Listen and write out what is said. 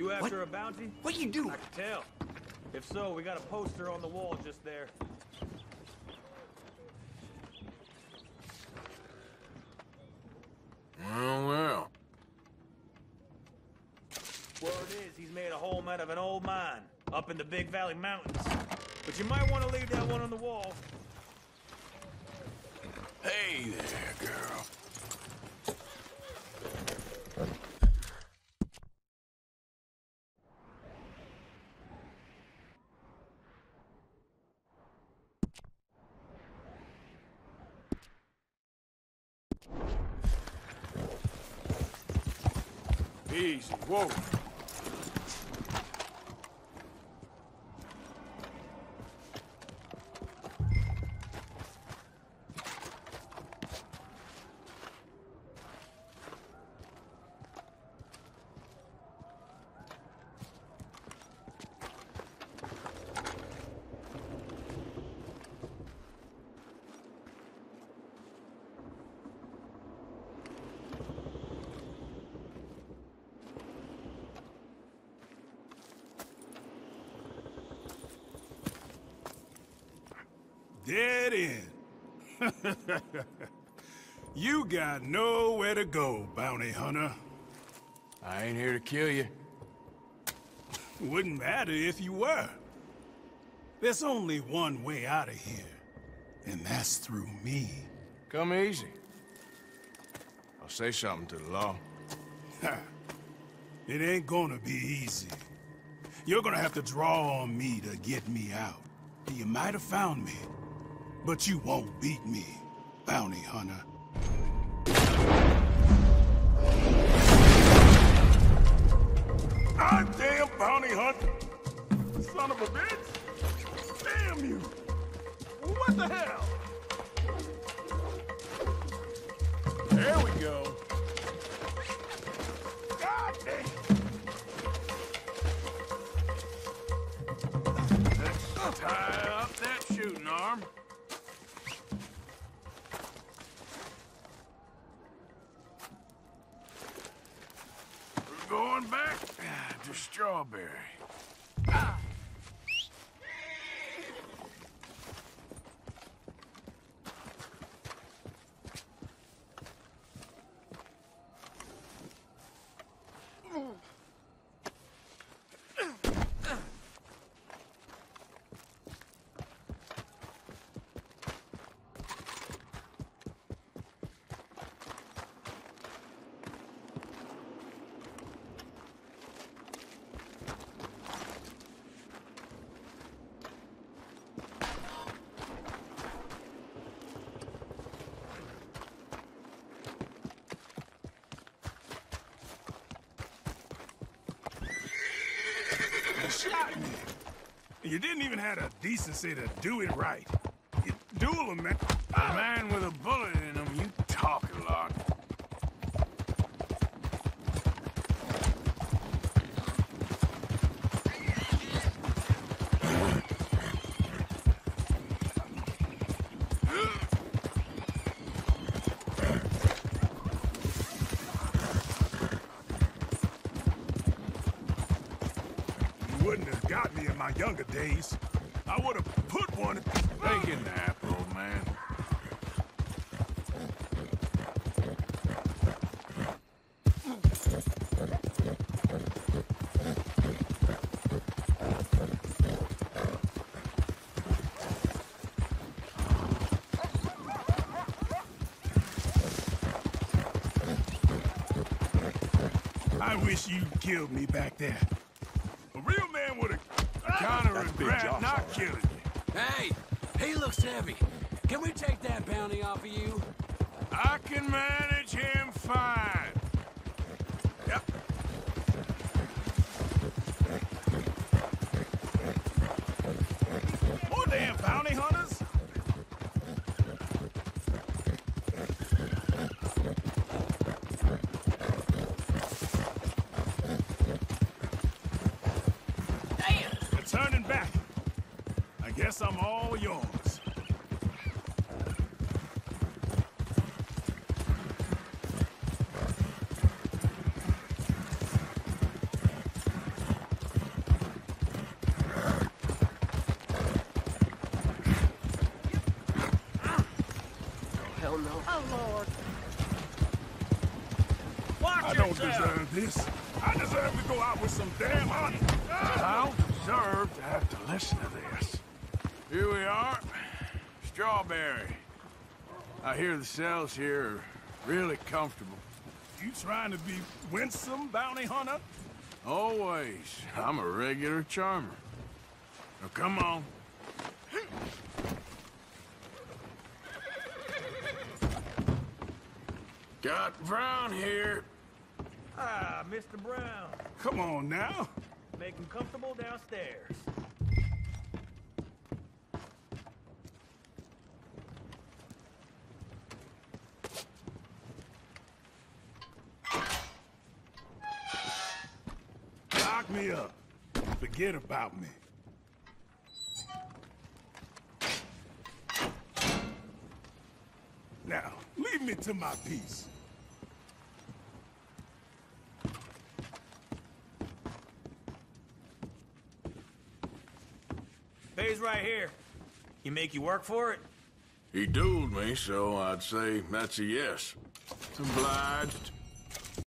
You after a bounty? What you do? I can tell. If so, we got a poster on the wall just there. Well, well. Word is, he's made a home out of an old mine, up in the Big Valley Mountains. But you might want to leave that one on the wall. Hey there, girl. Easy, whoa. Dead end. you got nowhere to go, bounty hunter. I ain't here to kill you. Wouldn't matter if you were. There's only one way out of here, and that's through me. Come easy. I'll say something to the law. It ain't gonna be easy. You're gonna have to draw on me to get me out. You might have found me, but you won't beat me, bounty hunter. God damn bounty hunter! Son of a bitch! Damn you! What the hell? There we go. To Strawberry. You didn't even have the decency to do it right. You duel him, man. A man with a bullet in wouldn't have got me in my younger days. I would have put one. Take a nap, old man. I wish you killed me back there. A real man would have kind of That's Big regret not all right. killing you. Hey, he looks heavy. Can we take that bounty off of you? I can manage him fine. Yep. More damn bounty hunters? turning back. I guess I'm all yours. Hell no. Oh, Lord. Watch I don't yourself. deserve this. I deserve to go out with some damn honey. How? Deserve to have to listen to this. Here we are. Strawberry. I hear the cells here are really comfortable. You trying to be winsome, bounty hunter? Always. I'm a regular charmer. Now come on. Got Brown here. Ah, Mr. Brown. Come on now. Make him comfortable downstairs. Lock me up. Forget about me. Now, leave me to my peace. Pays right here. You make you work for it? He dueled me, so I'd say that's a yes. Obliged.